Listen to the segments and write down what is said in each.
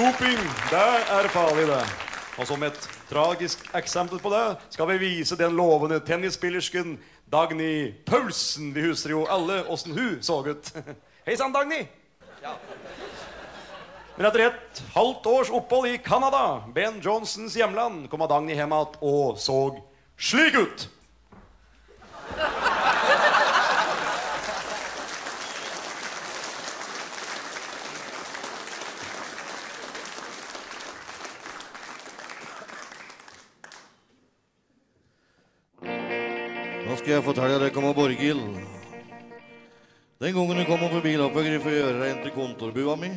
Doping, det er farlig, det. Og som et tragisk eksempel på det skal vi vise den lovende tennisspillersken Dagny Paulsen. Vi husker jo alle åssen hun så ut. Hei sann, Dagny! Men etter et halvt års opphold i Canada, Ben Johnsons hjemland, kom Dagny hjem igjen og så slik ut. Skal jeg fortelle deg om Borghild. Den gangen hun kom opp i biloppbygger for å gjøre inn til kontorbua mi,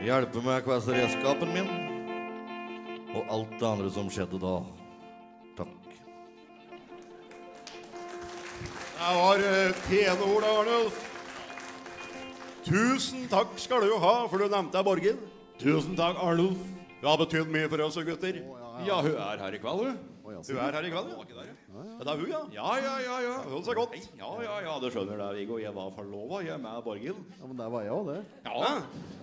hjelpe med å kvesse redskapen min, og alt det andre som skjedde da. Takk. Det var eh, pene ord, Arnulf. Tusen takk skal du ha, for du nevnte Borghild. Tusen takk, Arnulf. Du har betydd mye for oss gutter. Ja, hun er her i kveld, hun. Du er her i kveld, ja? Ja, Det er hun, ja. Ja, ja, ja. ja. Hun så godt. Ja, ja, ja, du skjønner det, Viggo. Jeg var forlova, jeg, med Borghild. Ja, men der var jeg òg, det. Ja.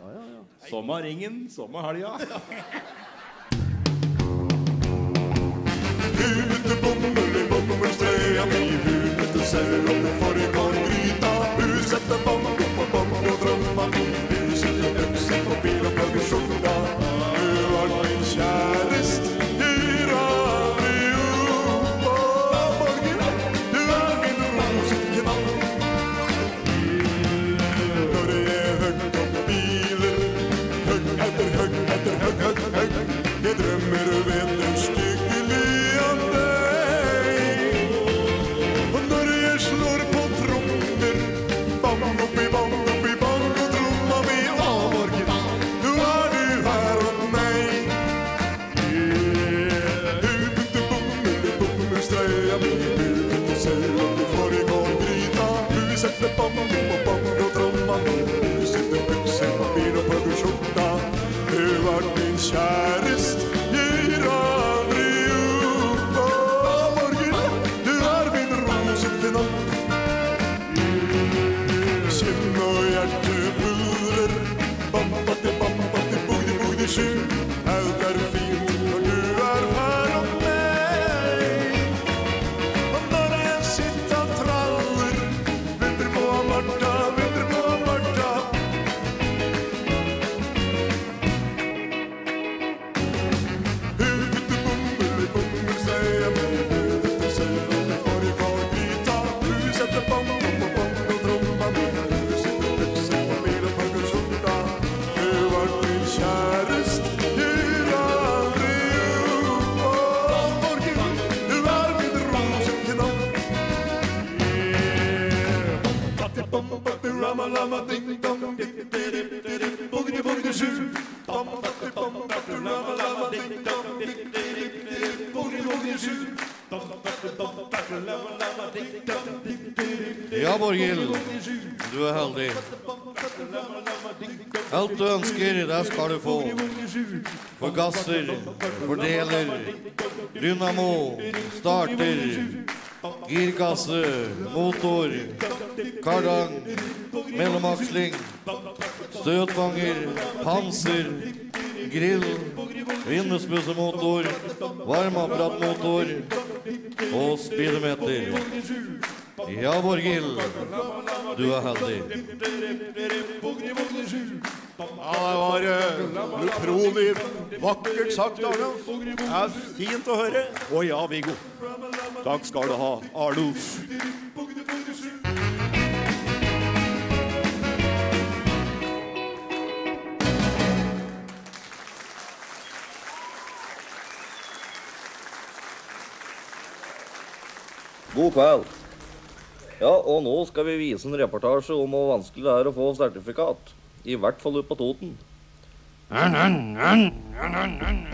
ja, ja, Som av ringen, som av helga. Huvudete bomull i bomullstrøya mi, huvudete sau om det foregår gryta. Hun setter bongo var be rama lama ding dong dip dip dip dip boogity boogity zoo. Bum bap be bum rama lama ding dong dip dip dip dip boogity zoo. Ja, Borghild, du er heldig. Alt du ønsker, det skal du få. Forgasser, fordeler, dynamo, starter. Girkasse, motor, kardang, mellomaksling, støtfanger, panser, grill, vindusbussemotor, varmeapparatmotor og speedometer. Ja, Borghild. Du er heldig. Ja, det var uh, utrolig vakkert sagt, Arnulf. Det er fint å høre. Å ja, Viggo. Takk skal du ha, Arnulf. God kveld. Ja, og nå skal vi vise en reportasje om hvor vanskelig det er å få sertifikat. I hvert fall ute på Toten. Jeg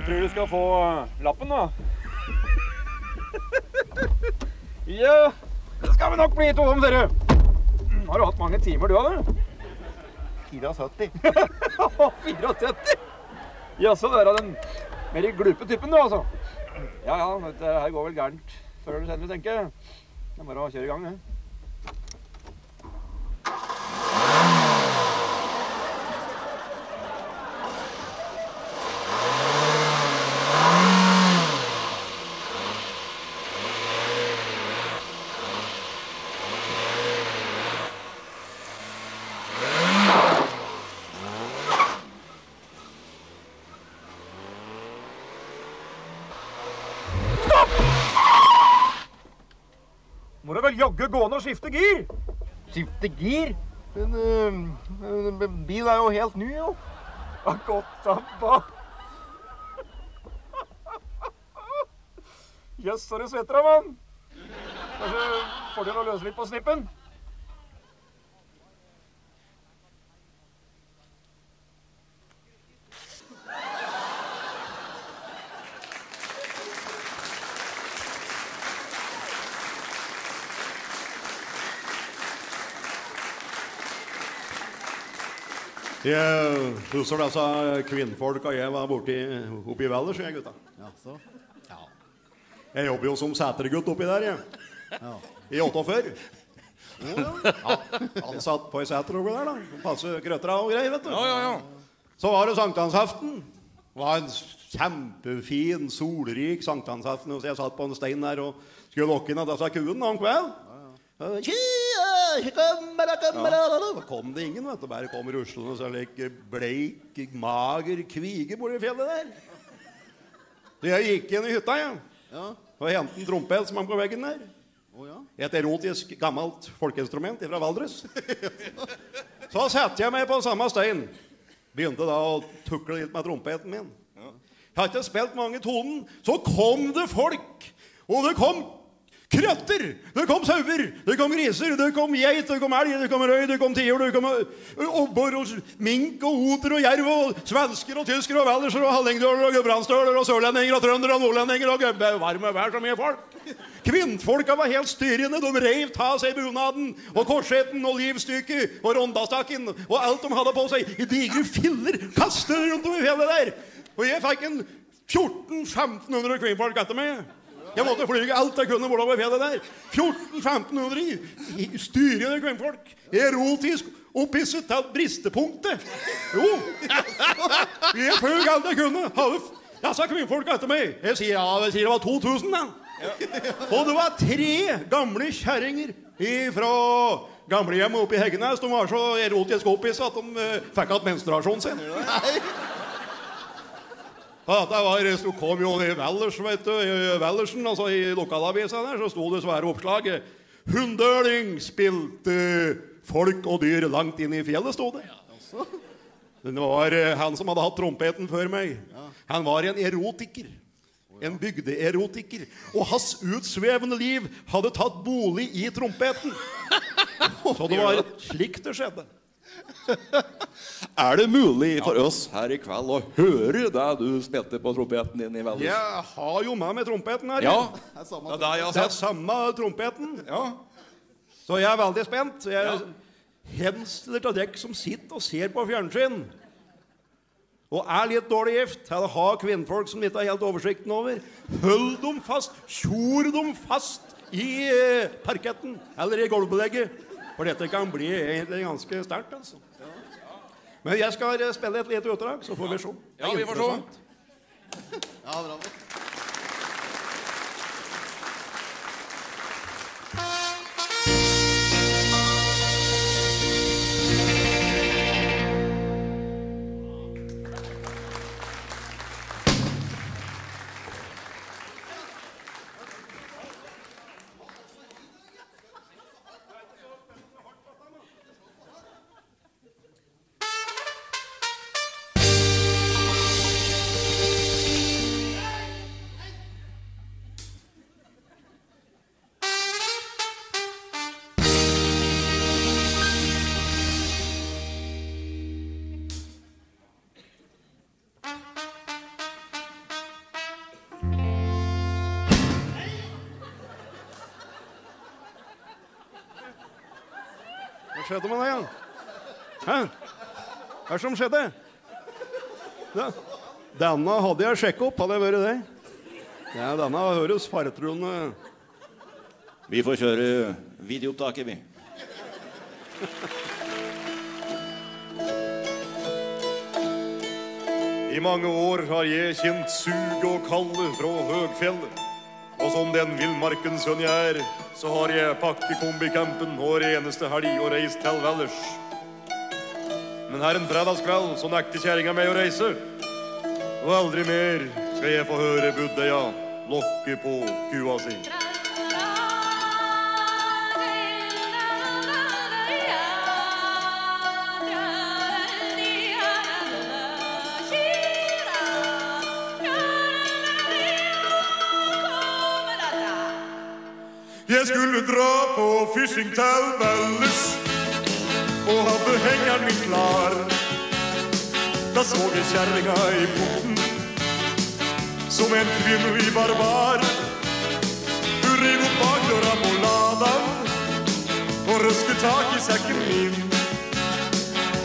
tror du skal få eh, lappen, da. ja, det skal vi nok bli to om, dere. Har du hatt mange timer, du, da? 74. 74? Jaså, du er den mer glupe typen, du, altså. Ja ja, dette her går vel gærent før eller senere, tenker jeg. Det er bare å kjøre i gang, det. Må du vel jaggu gå ned og skifte gir? Skifte gir? Men uh, bilen er jo helt ny, jo. Ja, godt tappa. Jøss, så du svetter av, mann. Kanskje fordel å løse litt på snippen? Jeg husker disse kvinnfolka jeg var borti oppi Valdres, jeg, gutta. Jaså? Jeg jobber jo som setergutt oppi der, jeg. I 48. Ja, ansatt på ei seter oppi der, da. Passe krøttera og greier, vet du. Så var det sankthansaften. Det var en kjempefin, solrik sankthansaften. Så jeg satt på en stein der og skulle lokke inn av disse kuene om kveld. Tja, kommer kommer. Da kom det ingen, vet du. Bare kom ruslende så lik bleik, mager kvige borti fjellet der. Så jeg gikk inn i hytta, jeg. Og hentet en trompet som hang på veggen der. Et erotisk, gammelt folkeinstrument fra Valdres. Så satte jeg meg på samme stein. Begynte da å tukle litt med trompeten min. Jeg har ikke spilt mange tonen. Så kom det folk! Og det kom krøtter! Det kom sauer, det kom griser, det kom geit, det kom elg, det kom røy, det kom tiur, det kom obbor og mink og oter og jerv og svensker og tyskere og velderser og hallingdøler og gudbrandsdøler og sørlendinger og trøndere og nordlendinger og gubbe varme vær så mye folk. Kvinnfolka var helt styrende. De reiv ta seg bunaden og korseten og livstykket og rondastakken og alt de hadde på seg i digre filler. Kastet rundt om i fjellet der. Og jeg fikk en 1400-1500 kvinnfolk etter meg. Jeg måtte flyge alt jeg kunne bortover fjellet der. 1400-1500 i- i styrende kvinnfolk. Erotisk opphisset til bristepunktet. Jo. Jeg fløy alt jeg kunne. Hadde Jeg sa kvinnfolka etter meg. Jeg sier, ja, jeg sier det var 2000, da. Og det var tre gamle kjerringer fra gamlehjemmet oppe i Heggenes. De var så erotisk opphisset at de uh, fikk igjen menstruasjonen sin. Ja, det var, så kom jo i Valdres, vet du, i Valdersen, altså i lokalavisa der, så sto det svære oppslaget. Hundøling spilte folk og dyr langt inn i fjellet, sto det. Det var eh, han som hadde hatt trompeten før meg. Han var en erotiker. En bygdeerotiker. Og hans utsvevende liv hadde tatt bolig i trompeten. Så det var slik det skjedde. Er det mulig for oss her i kveld å høre det du spilte på trompeten din i Valdres? Jeg har jo med meg trompeten her. Ja, Det er det er det jeg har Det er samme trompeten. Ja. Så jeg er veldig spent. Jeg henstiller til dere som sitter og ser på fjernsyn, og er litt dårlig gift, eller har kvinnfolk som ikke har helt oversikten over, hold dem fast, tjor dem fast i eh, parketten eller i gulvbelegget. For dette kan bli egentlig ganske sterkt, altså. Men jeg skal eh, spille et lite utdrag, så får vi se. Ja, vi får se. Ja, Hva skjedde med deg, ja? Hæ? Hva er det som skjedde? Ja. Denne hadde jeg sjekket opp, hadde jeg vært det. Ja, denne høres faretruende Vi får kjøre videoopptaket, vi. I mange år har jeg kjent sug og kalde fra høgfjellet. Og som den villmarkens sønn jeg er, så har jeg pakket kombicampen hver eneste helg og reist til Valdres. Men her en fredagskveld så nekter kjerringa meg å reise. Og aldri mer skal jeg få høre Buddøya lokke på kua si. Jeg skulle dra på fishing til Valles og hadde hengeren min klar. Da så jeg kjerringa i porten som en kvinnelig barbar. Hun rev opp bakdøra på ladan og røsket tak i sekken min.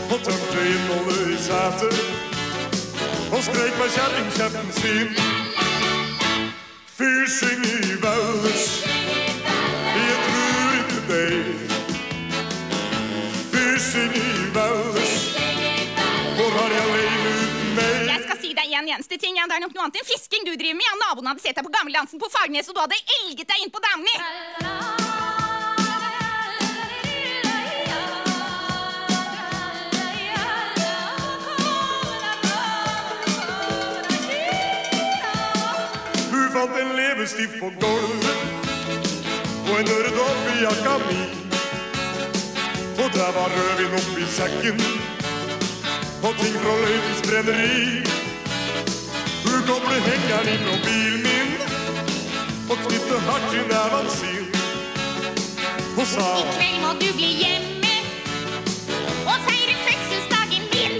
Og tømte innholdet i setet og skrek med kjerringkjeften sin. Fishing i Valdres. Eneste ting. Ja. Det er nok noe annet enn fisking du driver med. Ja. Naboen hadde sett deg på gammeldansen på Fagernes, og du hadde elget deg inn på damene. Fant en leppestift på gulvet Og en ørret i jakka mi Og der var rødvin oppi sekken Og ting fra løypens brenneri Hun koblet hengeren ifra bilen min. Og knytte hardt i neven sin. Og sa I kveld må du bli hjemme. Og feire fødselsdagen din.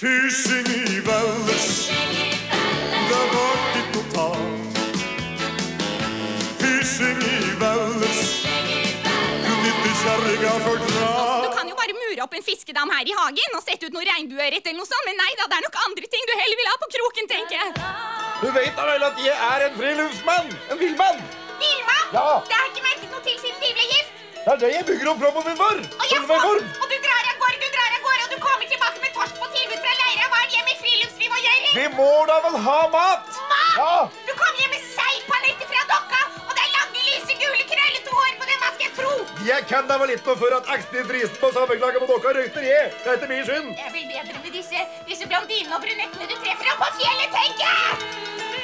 Fysing i Valdres jo opp en fiskedam her i hagen og sette ut noe regnbueørret eller noe sånt, men nei da, det er nok andre ting du heller vil ha på kroken, tenker jeg. Du vet da vel at jeg er en friluftsmann? En villmann? Vilma, Ja. det har ikke merket noe til siden vi ble gift. Det er det jeg bygger opp kroppen min for! Og, jeg i form! og du drar av gårde, du drar av gårde, og du kommer tilbake med torsk på tilbud fra leira. Hva er det med friluftsliv å gjøre? Vi må da vel ha mat? Mat! Ja. Du kom hjem med seigpanetter fra dokka, jeg tro? Jeg kan da vel noe for at Ekspedit Risen på sammenklaget på dere røykter jeg. Det er ikke min skyld. Jeg blir bedre med disse, disse blondinene og brunettene du treffer opp på fjellet, tenker jeg!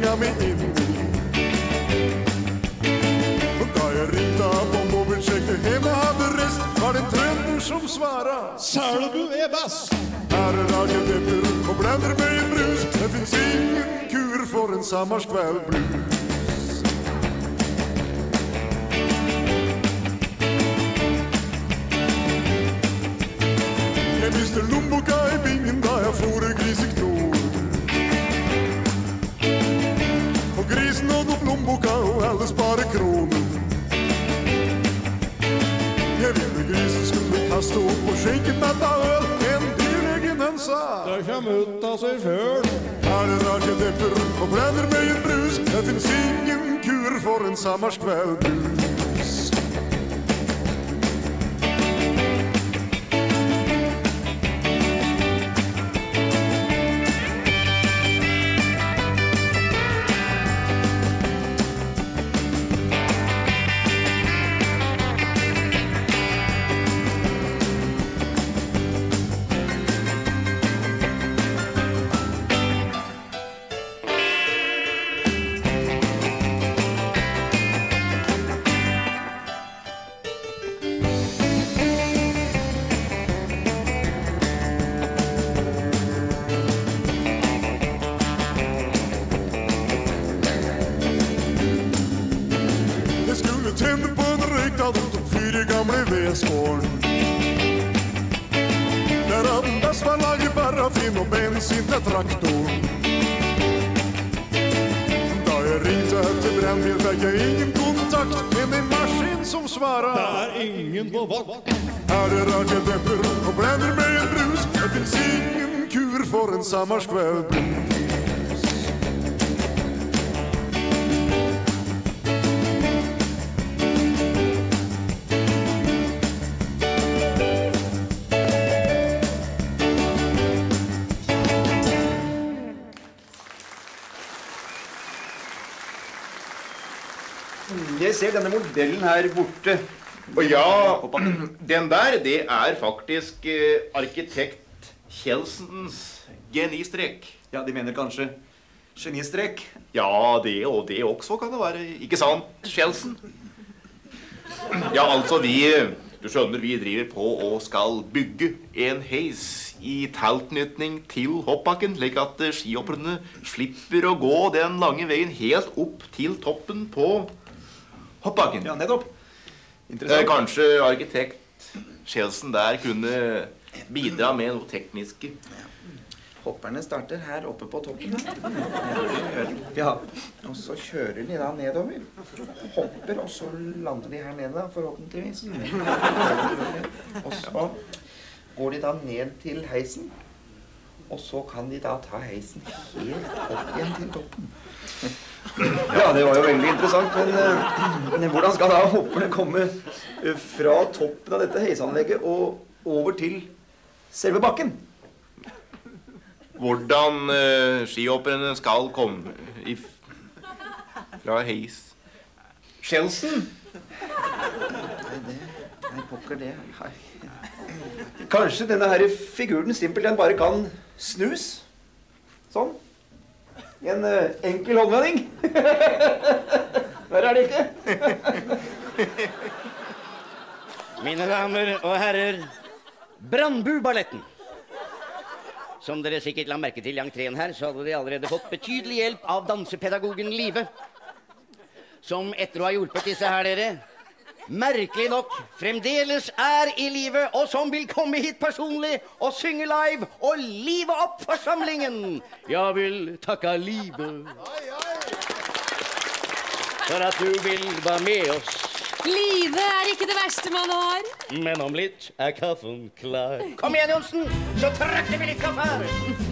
Med mi inni. Og da jeg ringte på mobilsjekket hjemme hadde rest, var det en trønder som svara. Selbu er best! Her er agentetter og blender med brus. Det fins ingen kur for en sommerskveld blues. Grisen skulle kasta opp på skjenket med øl. En dyrlegen den sa Det kjem ut av seg sjøl. Her er akedepper og blender med en brus. Det fins ingen kur for en sommerskveld sommerskveld. Jeg ser denne modellen her borte. Og ja, den der, det er faktisk eh, arkitekt Kjelsens genistrek. Ja, de mener kanskje genistrek? Ja, det og det også kan det være. Ikke sant, Kjelsen? Ja, altså, vi Du skjønner, vi driver på og skal bygge en heis i tilknytning til hoppbakken, slik at eh, skihopperne slipper å gå den lange veien helt opp til toppen på hoppbakken. Ja, nettopp. Eh, Interessant. kanskje arkitekt Kjelsen der kunne bidra med noe tekniske. Hopperne starter her oppe på toppen. Ja. Og så kjører de da nedover. Hopper, og så lander de her nede, da, forhåpentligvis. Og så går de da ned til heisen. Og så kan de da ta heisen helt opp igjen til toppen. Ja, det var jo veldig interessant, men eh, men hvordan skal da hopperne komme eh, fra toppen av dette heisanlegget og over til selve bakken? Hvordan uh, skihopperne skal komme i, fra heis. Kjelsen? Nei, det Nei, pokker det. Nei. Kanskje denne her figuren simpelthen bare kan snus? Sånn. I en uh, enkel håndvending. Verre er det ikke. Mine damer og herrer, Brandbuballetten. Som dere sikkert la merke til i entreen her, så hadde de allerede fått betydelig hjelp av dansepedagogen Live. Som etter å ha hjulpet disse her, dere, merkelig nok fremdeles er i live, og som vil komme hit personlig og synge live og live opp forsamlingen. Jeg vil takke livet for at du vil være med oss. Live er ikke det verste man har. Men om litt er kaffen klar. Kom igjen, Johnsen, så trykker vi litt kaffe her.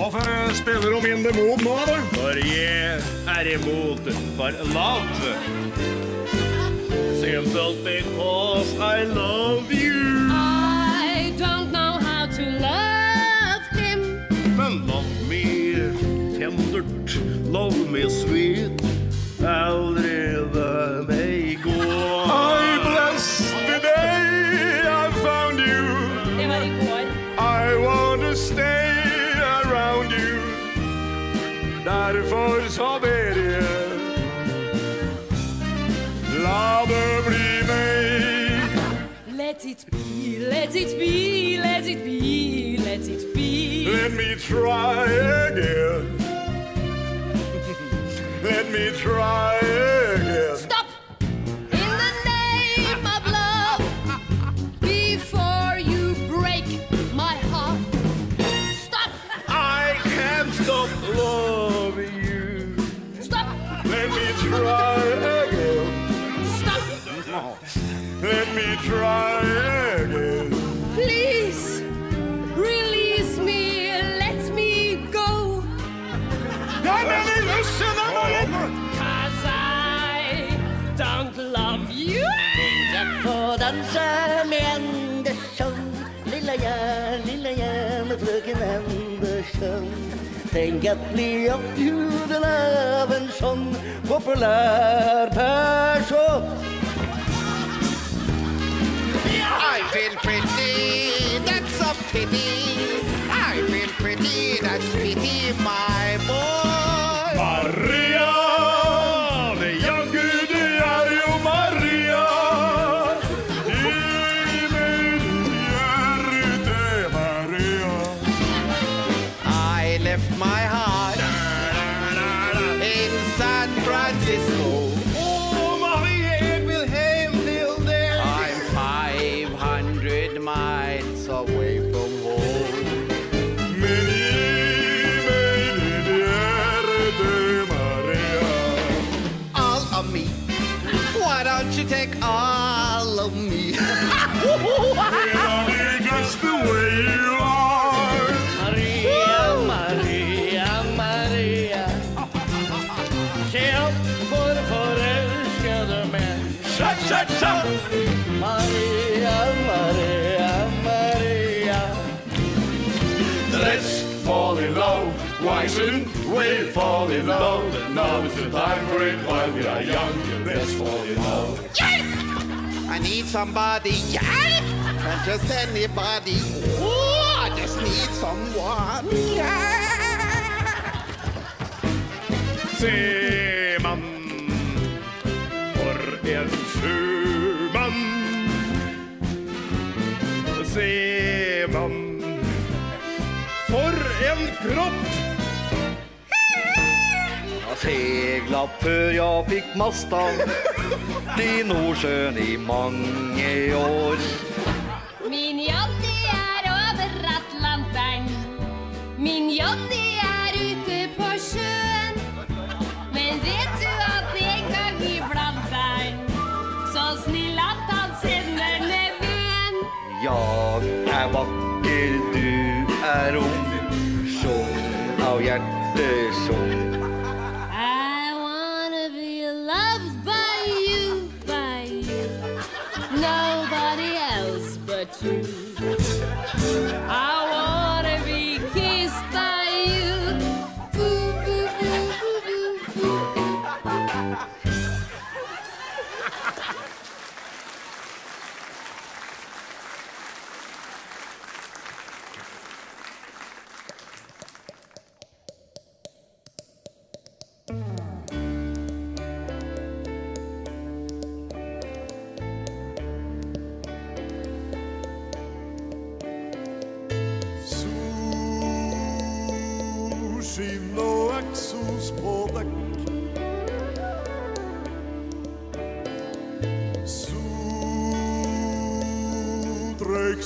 Hvorfor eh, spiller de inn det mot nå, da? For jeg er imot for love. Simple because I love you. It be, let it be, let it be. Let me try again. Let me try again. Stop! In the name of love, before you break my heart. Stop! I can't stop loving you. Stop! Let me try again. Stop! Let me try med Andersson Lilla lilla med frøken Andersson Tenk at bli oppjuden av en sånn populær person I feel pretty, that's a pity. I feel pretty, that's pity, my boy. Fall in love? And Now is the time for it while we are young. Let's fall in love. I need somebody. Hjelp! Not just anybody. Oh, I just need someone. Semann, for en sjømann. Semann, for en kropp. Jag seglat før jeg fikk masta i Nordsjøen i mange år. Min jobb det er over Atlanteren. Min jobb det er ute på sjøen. Men vet du at en gang iblant er så snill at han sender nevøen. Jeg er vakker, du er ung, to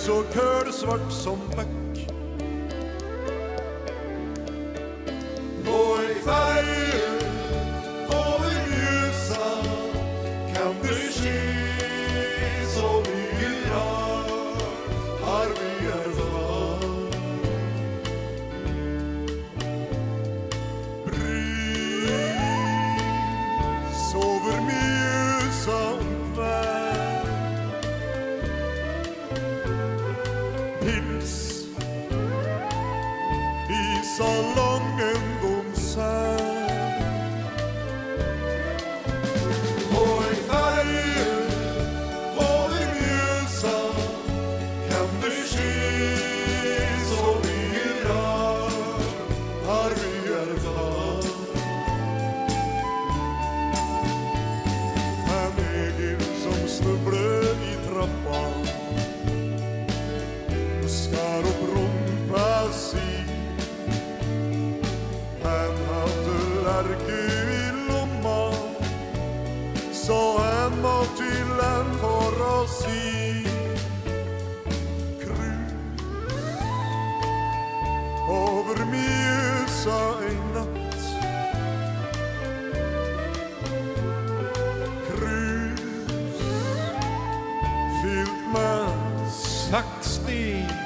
så kølsvart som bekk. over mir sein natt. Krus fyllt med saktsten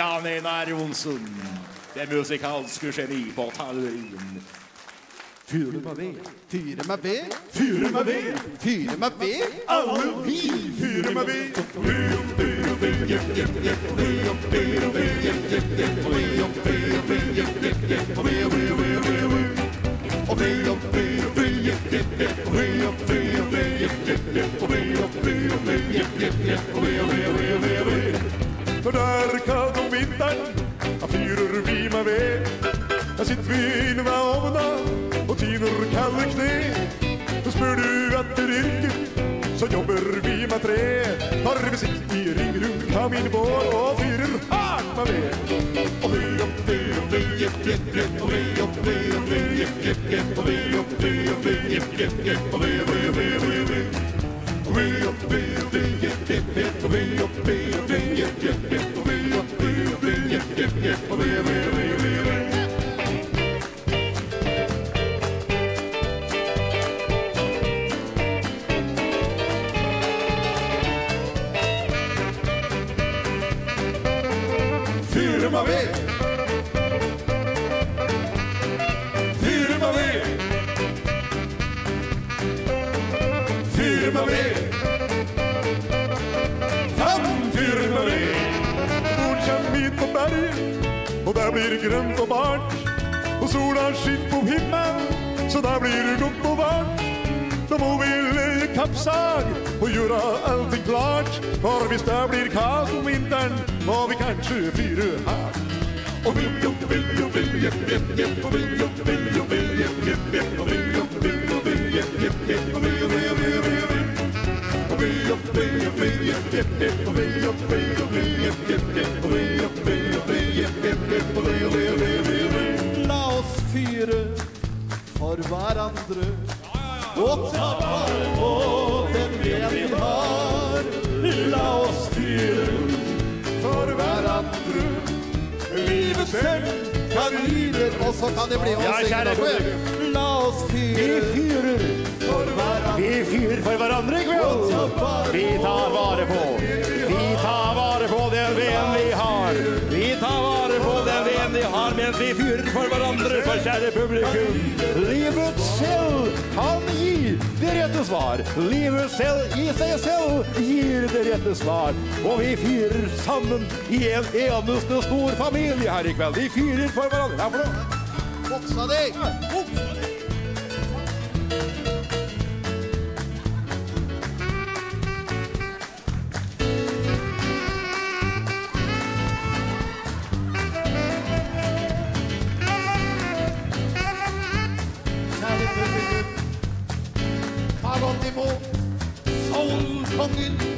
Jan Einar Johnsen. det musikalske geni på tallrien. Fyre med ved. Fyre med ved. Fyre med ved. Fyre med ved. Alle vi fyrer med ved. For der kan vi med ved. Jeg sitter vi inne ved ovna og tiner kalde kne. Så spør du etter yrke, så jobber vi med tre. Når vi sitter i ring rundt kaminbål og fyrer hardt med ved. Og vi opp, vi opp, vi opp, vi opp, og vi opp, vi opp, vi opp, og vi opp, vi opp, vi opp, og vi opp, vi opp, vi opp, vi opp. Og vi opp, vi opp, vi opp, og vi opp, vi opp, vi opp, sola skinner på himmelen, så der blir det godt og varmt. Da må vi leie kappsag og gjøre allting klart. For hvis det blir kaldt om vinteren, må vi kanskje fyre her. Og vi opp, vi opp, vi opp, vi opp, og vi vil vi vil vi opp, vi opp, og vi opp, vi opp, vi opp, vi opp, og vi opp, vi opp, vi og så kan det bli å Ja, synge noe. La oss fyre. Vi fyrer for hverandre. Vi fyrer for hverandre i kveld. Vi tar vare på. Vi tar vare på den veden vi har. Vi tar vare på den veden vi har mens vi fyrer for hverandre, for kjære publikum. Livet selv kan gi det rette svar. Livet selv i seg selv gir det rette svar. Og vi fyrer sammen i en eneste stor familie her i kveld. Vi fyrer for hverandre. Ja, for noe? Boksa deg! Kjære publikum, ta godt imot soulkongen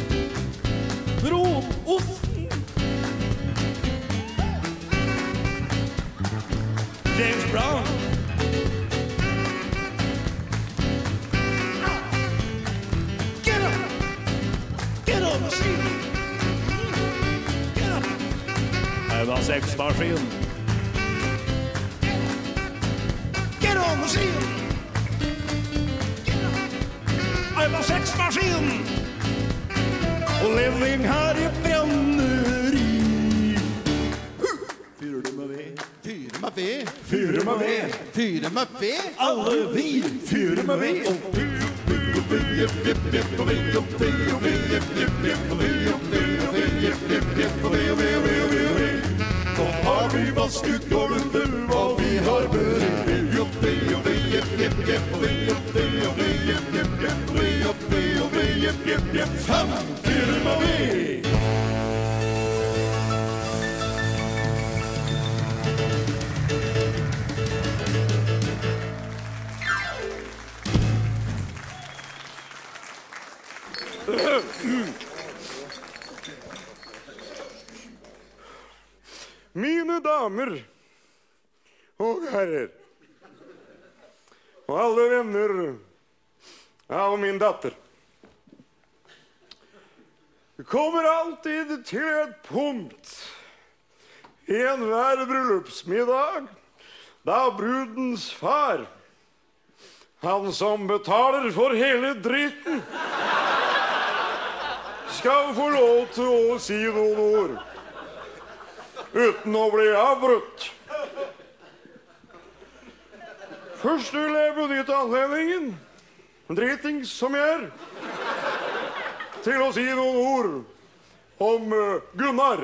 Det. Get on the scene! I'm a sexmaskin! Og levning her i brenneri. Fyrer du med ved? Fyre med ved. Fyrer med ved. Fyrer med ved. Alle vi fyrer med ved. Og alle venner av min datter. Det kommer alltid til et punkt i enhver bryllupsmiddag da brudens far, han som betaler for hele driten, skal få lov til å si noen ord uten å bli avbrutt. Først vil jeg benytte anledningen, dritings som jeg er, til å si noen ord om eh, Gunnar.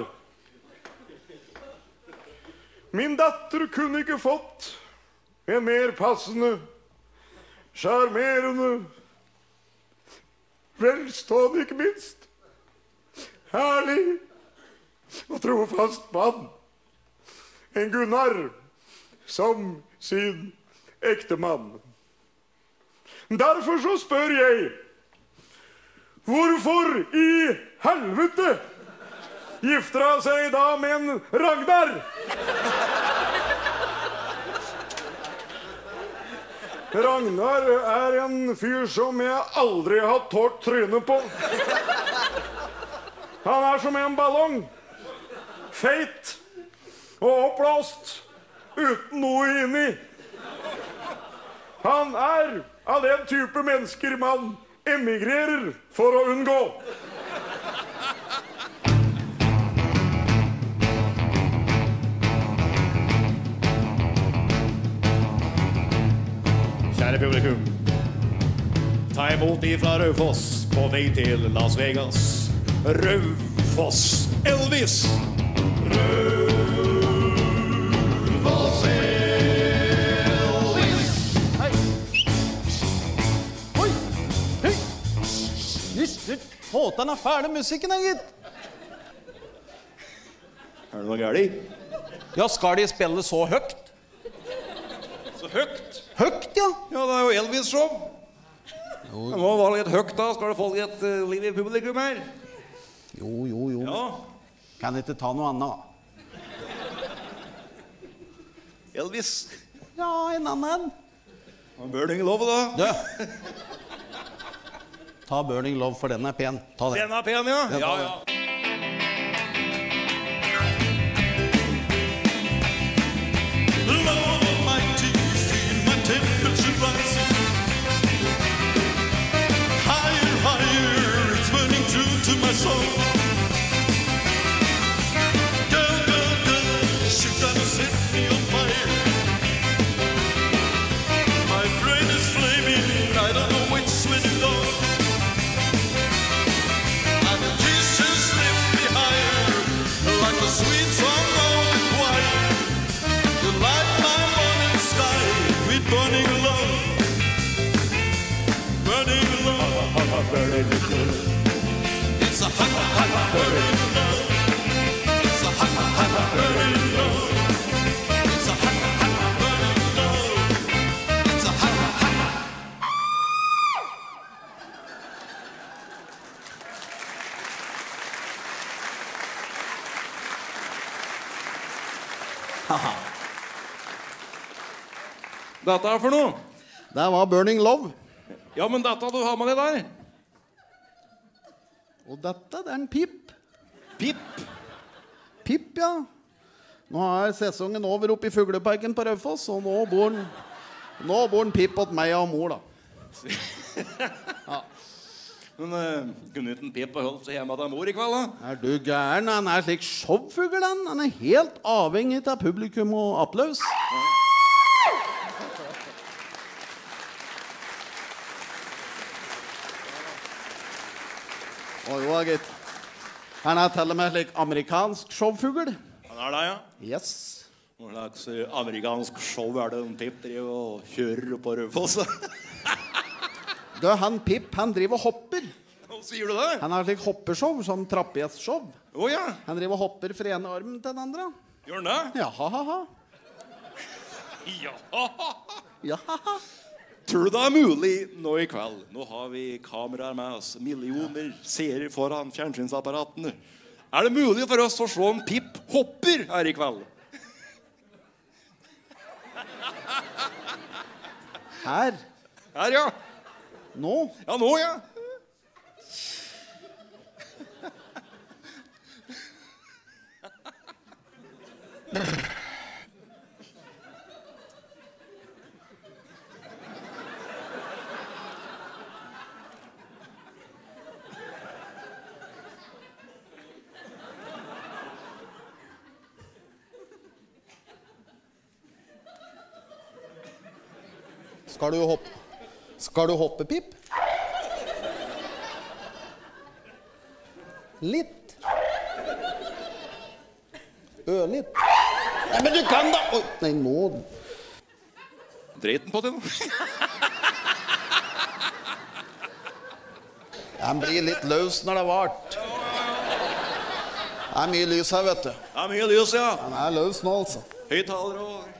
Min datter kunne ikke fått en mer passende, sjarmerende, velstående, ikke minst, herlig og trofast mann enn Gunnar som sin ektemann. Derfor så spør jeg Hvorfor i helvete gifter hun seg da med en Ragnar? Ragnar er en fyr som jeg aldri har tålt trynet på. Han er som en ballong. Feit og oppblåst uten noe inni. Han er av den type mennesker man emigrerer for å unngå. Kjære publikum. Ta imot de fra Raufoss på vei til Las Vegas. Raufoss Elvis. Raufoss Jøss, Håtan er ferdig musikken, da, gitt. Er det noe galt? Ja, skal de spille så høyt? Så høyt. Høyt, ja. Ja, det er jo Elvis-show. Det må være litt høyt, da. Skal du få litt uh, liv i publikum her? Jo, jo, jo. Ja. Kan ikke ta noe annet? Elvis. Ja, en annen. Han bør det ikke Love, da. Du. Ta Burning Love, for den er pen. Ta den. Den er pen, ja. Ja, Ja, It's a hot, hot, burning love. It's a hot, hot, burning love. It's a hot, hot, burning love. It's a hot, hot. Dette er for noe? Det var Burning Love. Ja, men dette du har med deg der. Og dette, det er en pip. Pip? Pip, ja. Nå er sesongen over oppe i fugleparken på Raufoss, og nå bor den Nå bor den Pip hos meg og mor, da. Men uh, kunne ikke Pip ha holdt seg hjemme til mor i kveld, da? Er du gæren? Han er slik showfugl, han. Han er helt avhengig av publikum og applaus. Å jo, gitt. Han er til og med slik amerikansk showfugl. Han er det, ja. Yes. Hva slags eh, amerikansk show er det en Pip driver og kjører på Raufoss? Du, han Pip, han driver og hopper. Hva Sier du det? Han har slik hoppeshow, sånn trappegjesshow. Oh, ja. Han driver og hopper fra ene armen til den andre. Gjør han det? Ja, ha, ha, ha. Ja. Ja, ha, ha. Tror du det er mulig nå i kveld? Nå har vi kameraer med oss, millioner seere foran fjernsynsapparatene. Er det mulig for oss å se om Pip hopper her i kveld? Her. Her, ja. Nå? Ja, nå, ja. Skal du hoppe? Skal du hoppe, Pip? Litt. Ørlitt. Nei, men du kan da Oi, Nei, nå Dreit den på det, nå? Den blir litt løs når det er vart. Det er mye lys her, vet du. Det er mye lys, ja. Den er løs nå, altså. Høyttaler og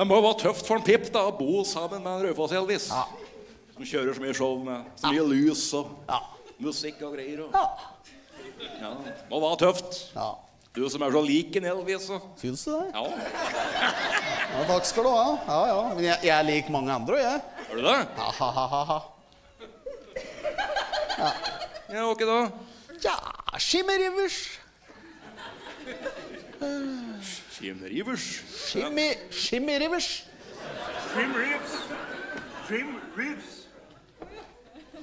Det må jo være tøft for en Pip da, å bo sammen med en Raufoss-Elvis. Som kjører så mye show med så mye lys og musikk og greier. Og... Ja. Det må være tøft. Du som er så lik en Elvis. Og... Syns du det? Ja. Ja, takk skal du ha. Ja, ja. Men jeg, jeg er lik mange andre, jeg. Er du det? Ja, ha, ha, ha, ha. Ja, ok da. Ja, skimmerivers. Skimmerivers. Skimmi, skimmerivers. Trim Reeves. Trim Reeves.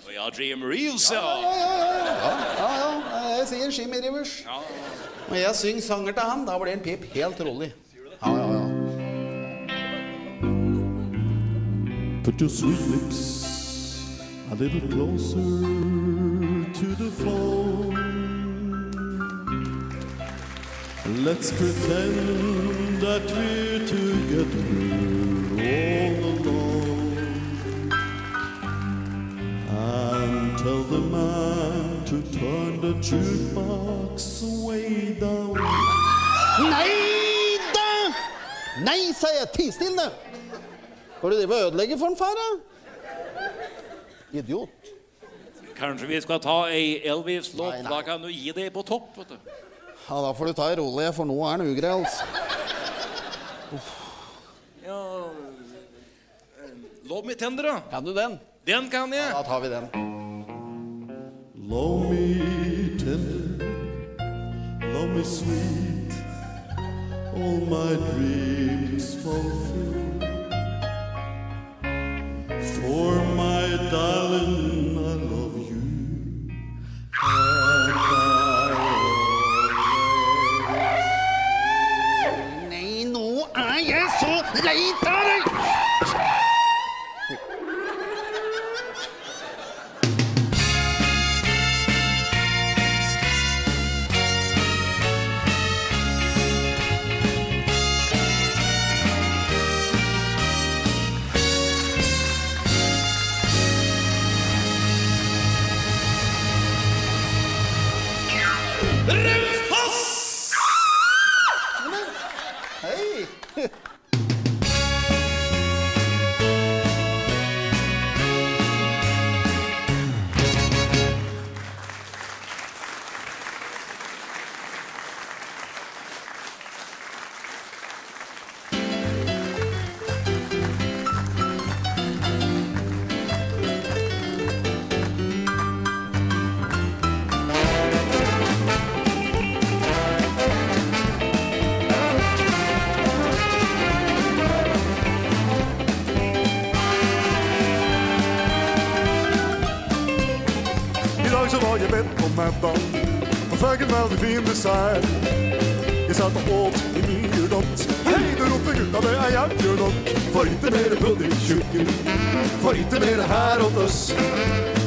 Å ja, Jim Reeves, ja. Ja, ja, ja, ja. Jeg sier skimmerivers. Ja. Når jeg synger sanger til han, da blir en pip helt rolig. Ja, ja, ja. Put your sweet lips a little closer to the phone. Let's pretend that we're together all alone. And tell the man to turn the jukebox way down. Nei da! Nei, sa jeg. Ti stille! det du og ødelegger for en far, da? Idiot. Kanskje vi skal ta ei Elvis-låt? Da kan du gi det på topp. vet du. Ja, Da får du ta det rolig, for nå er han ugrei, altså. Ja eh, Love me tender, da. Kan du den? Den kan jeg. Ja, Da tar vi den. Love me tender, love me sweet, all my dreams fulfill. For my darling, jeg satt og åt i mye godt. Hei, du ropte gutta, det er jeg gjør nok. For ikke mer puddingtjukker, for ikke mer her hos oss.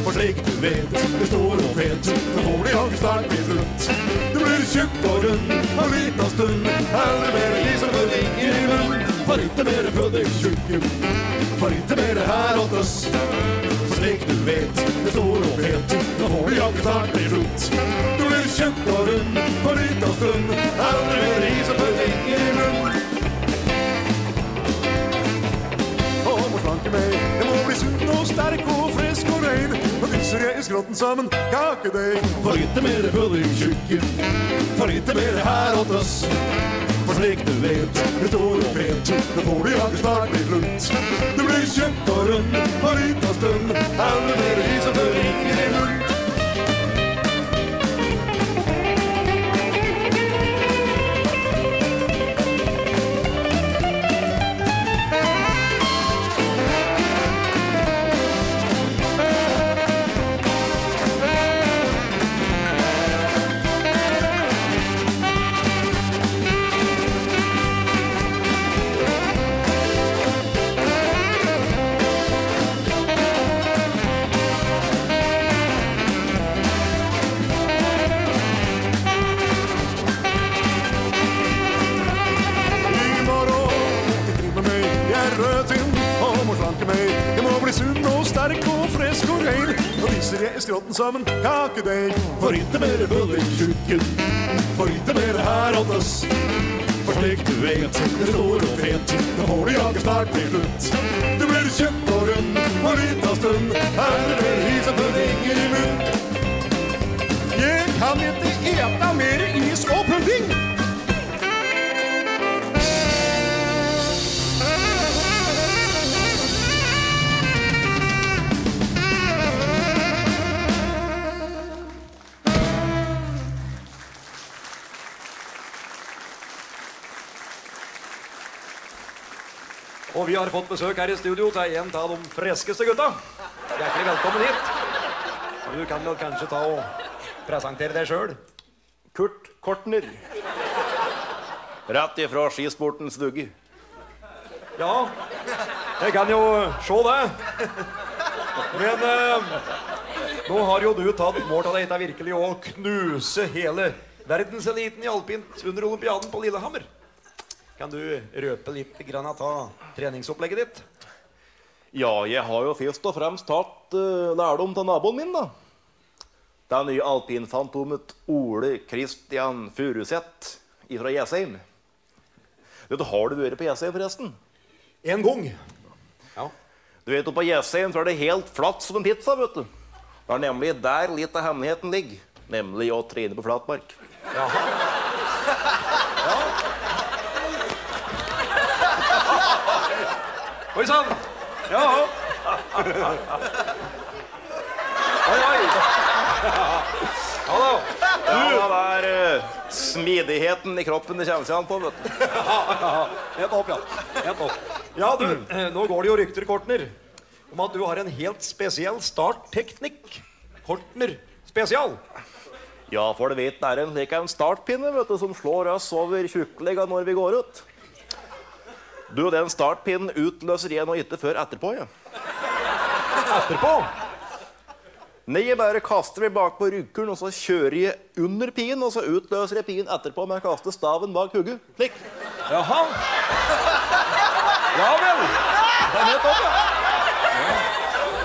For slik du vet, det står og fet, nå får de hage snart bli slutt. Du blir tjukk og rund en lita stund, Eller mer is og pudding bullertjukken. For ikke mer her åt oss. For slik du vet, det står og fet, nå får vi jakke snart bli slutt. Rund på lita stund, aldri mer is og pudding i munn. Å, må slanke meg, jeg må bli sunn og sterk og frisk og rein. Nå kysser jeg i skrotten sammen kakedeig. For ikke mer puddingtjukken, for ikke mer her åt oss. For slik du vet, det står og vet, nå får du jakke snart bli slutt. Du blir rund på lita stund, aldri mer is I skrotten sammen kakedeig. For ikke mer bullertjukken, for ikke mer her åt oss. For slik du vet, det store og vet, nå får du jage snart til slutt. Har fått besøk her i studio til en av de freskeste gutta. Hjertelig velkommen hit. Du kan vel kanskje ta og presentere deg sjøl? Kurt Kortner. Rett ifra skisportens vugge. Ja, jeg kan jo se det. Men eh, nå har jo du tatt mål av deg til virkelig å knuse hele verdenseliten i alpint under olympiaden på Lillehammer. Kan du røpe litt grann av treningsopplegget ditt? Ja, jeg har jo først og fremst tatt uh, lærdom til naboen min, da. Det nye alpinfantomet Ole Christian Furuseth fra Jessheim. Vet du, Har du vært på Jessheim, forresten? En gang. Ja. Du vet, På Jessheim er det helt flatt som en pizza. vet du. Det er nemlig der litt av hemmeligheten ligger. Nemlig å trene på flatmark. Oi sann! Ja. Oi, oi. Ja da. Ja, det er eh, smidigheten i kroppen det kommer seg an på, vet du. Helt opp, ja. Helt opp. Ja, du, eh, nå går det jo rykter, Kortner, om at du har en helt spesiell startteknikk. Kortner spesial. Ja, for du vet, det er en slik en startpinne vet du, som slår oss over tjukklegga når vi går ut. Du, den startpinnen utløser jeg nå ikke før etterpå, ja. Etterpå? Nei, jeg bare kaster meg bak på ryggkulen, og så kjører jeg under pien, og så utløser jeg pien etterpå med å kaste staven bak hugget. Slik. Jaha. Ja vel. Det er nettopp, opp, ja.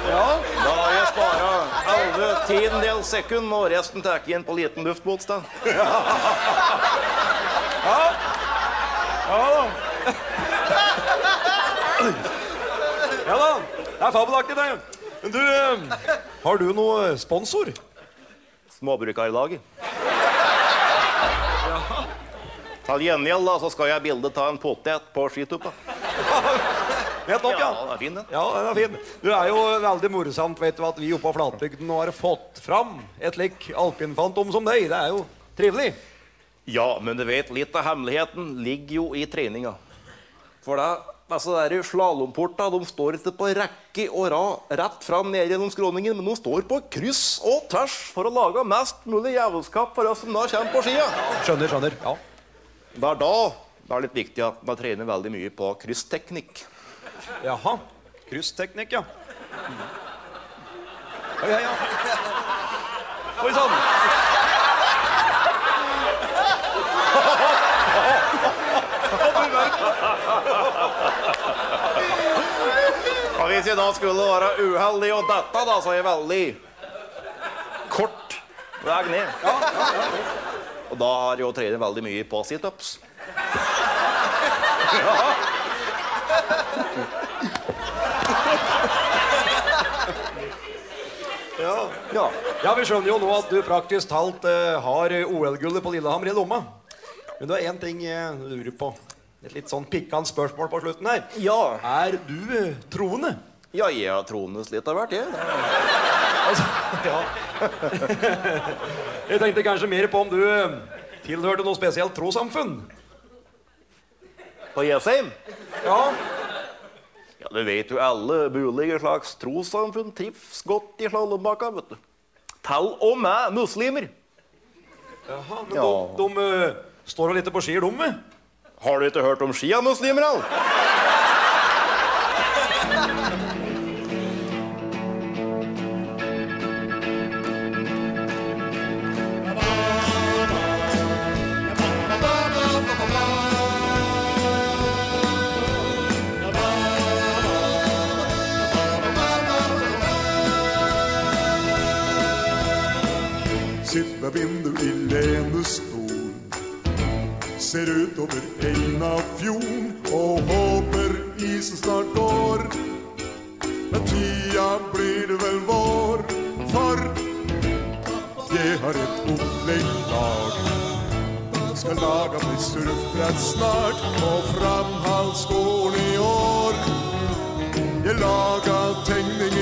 Ja, da har jeg spara 11 tiendedels sekund, og resten tar jeg inn på liten luftmotstand. Ja. Ja da. Ja da. Det er fabelaktig, det. Men du, eh, har du noe sponsor? Småbrukarlaget. Til gjengjeld da, så skal jeg bilde ta en potet på skituppa. Nettopp, ja. Ja, den er fin, den. Ja, den er fin. Du er jo veldig morsomt vet du, at vi oppe på Flatbygden nå har fått fram et lik alpinfantom som deg. Det er jo trivelig. Ja, men du vet, litt av hemmeligheten ligger jo i treninga. For det, altså, der slalåmporta de står ikke på rekke og rad rett fram ned gjennom skråningen, men de står på kryss og tvers for å lage mest mulig jævelskap for oss som da kommer på skia. Skjønner, skjønner. Ja. Det er da det er litt viktig at man trener veldig mye på kryssteknikk. Jaha. Kryssteknikk, ja. Oi, ja, ja. Oi sann. hvis jeg da skulle være uheldig og dette, da, så er jeg veldig kort vei ned. Og da har jeg trent veldig mye på situps. Ja. Ja. Ja. ja, vi skjønner jo nå at du praktisk talt eh, har OL-gullet på Lillehammer i lomma. Men det er én ting jeg lurer på. Et litt sånn pikkende spørsmål på slutten her. Ja. Er du eh, troende? Ja, jeg har troendes litt av hvert, jeg. Altså, ja. jeg tenkte kanskje mer på om du eh, tilhørte noe spesielt trossamfunn. På Jessheim? Ja. Ja, du vet jo alle mulige slags trossamfunn trives godt i slalåmbakka. Til og med muslimer. Jaha, men Ja. de, de de står og litt på skier, de? Har du ikke hørt om sjiamuslimer, all? Sitt ved vinduet i lenestol Ser utover Einafjorden Og håper isen snart går. Med tida blir det vel vår For jeg har et opplegg klart Skal laga meg surfbrett snart På framhaldsskolen i år. Jeg laga tegning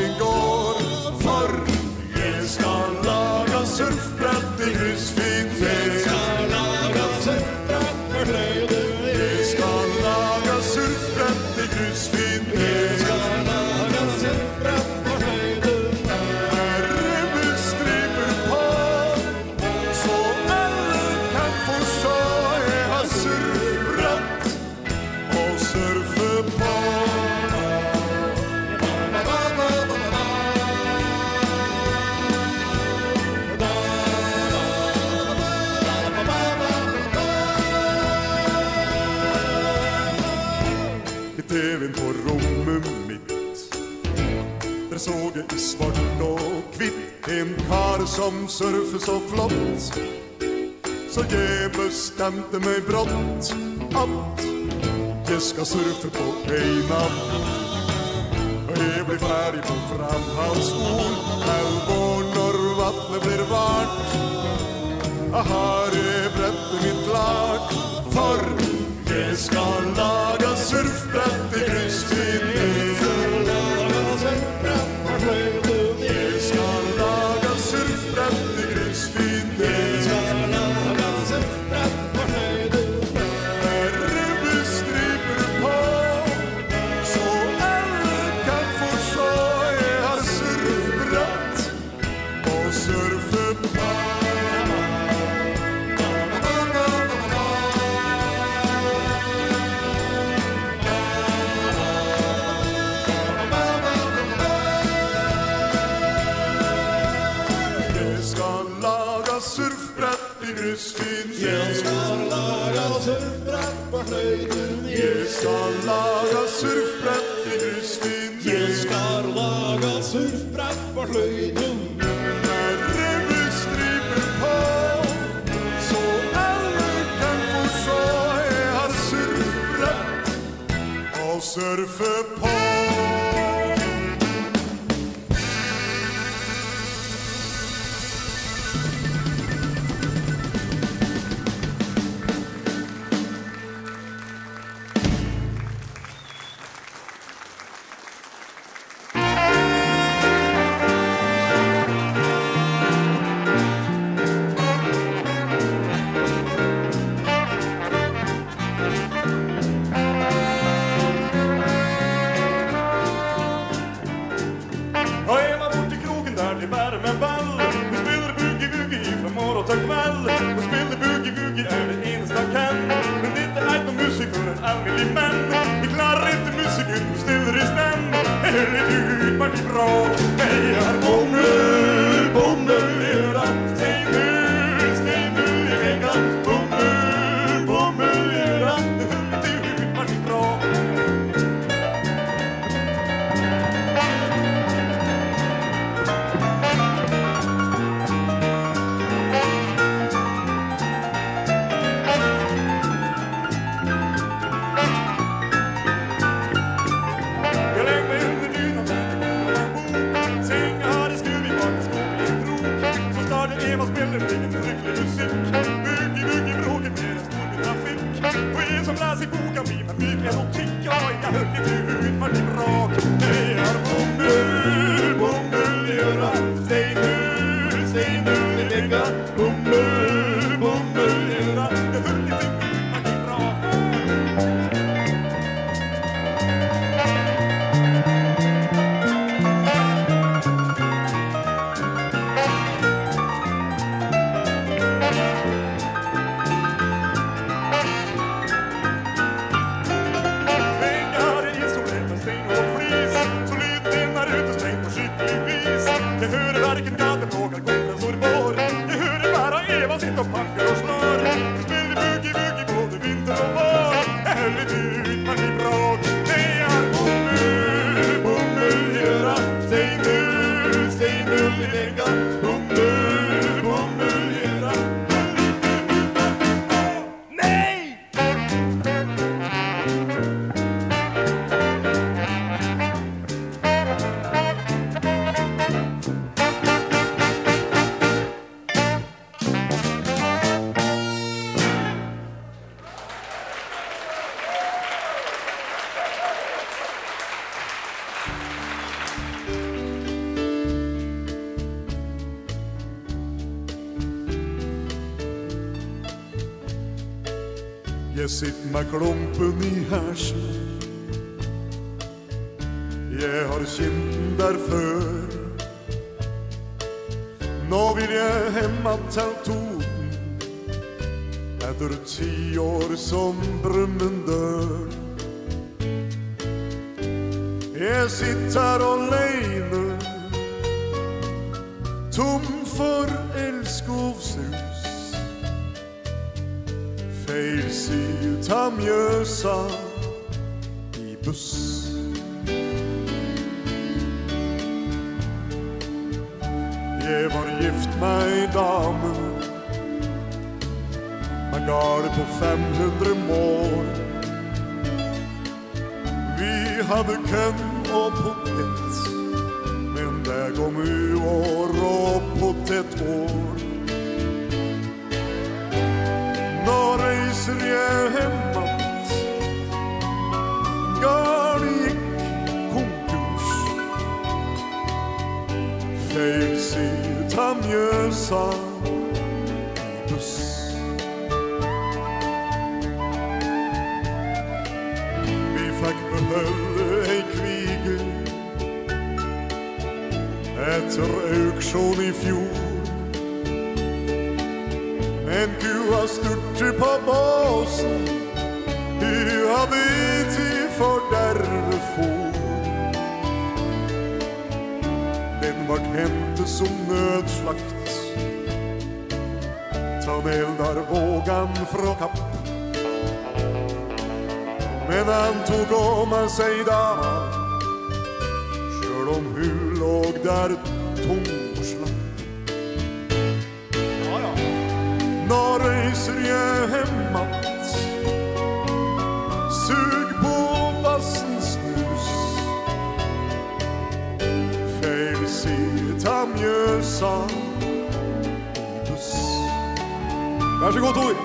som surfer så flott Så jeg bestemte meg brått At jeg skal surfe på av Og jeg blir ferdig på framhavsskolen Elvår når vattnet blir vart Jeg har jeg brettet mitt klart. For jeg skal lage surfbrett i grustid Og surfe klumpen i hersen. Jeg var gift med dame med gale på 500 mål. Vi hadde kønn og potet, men det går muår og potetår. Nå reiser jeg hjem I buss Vi fikk beholde ei kvige Etter auksjon i fjor en kua sturte på båsen Hun hadde til fordervefôr Den vart hentet som nødslakt Ta Eldar vågan fra kapp Men han tok om av seg da Sjøl om hun låg der tungslapp Nå reiser jeg hjem att Sug på vassen snus. Feil side av Mjøsa Vær så god, Tor.